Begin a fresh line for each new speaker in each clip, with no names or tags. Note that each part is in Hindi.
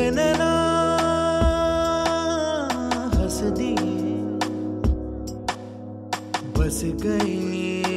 तेरे दिए। बस गई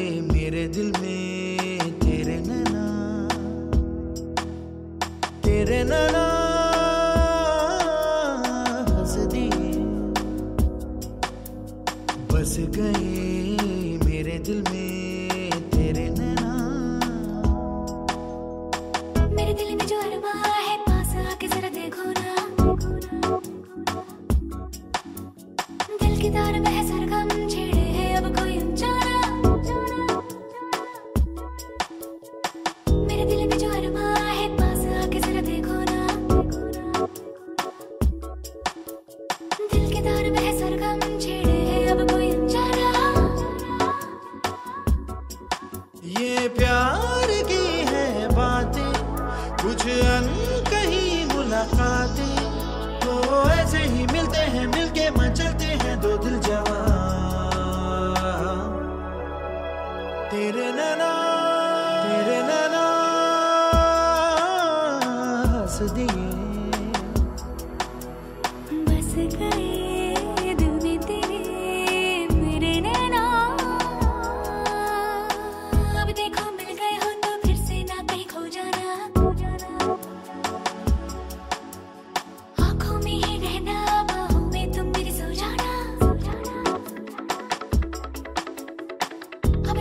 मुलाकातें तो ऐसे ही मिलते हैं, मिलके मचलते हैं दो दिल जवान। तेरे नैना तेरे नैना हंस दिए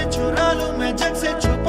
से
चुरा लू मैं जग से चुरा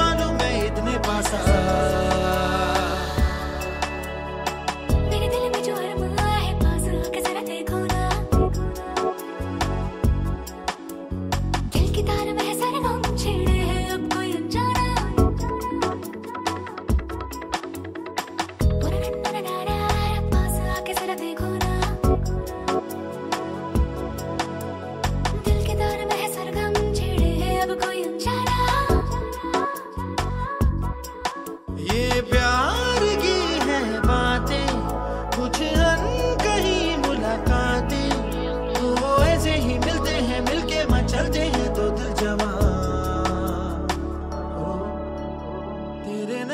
Did it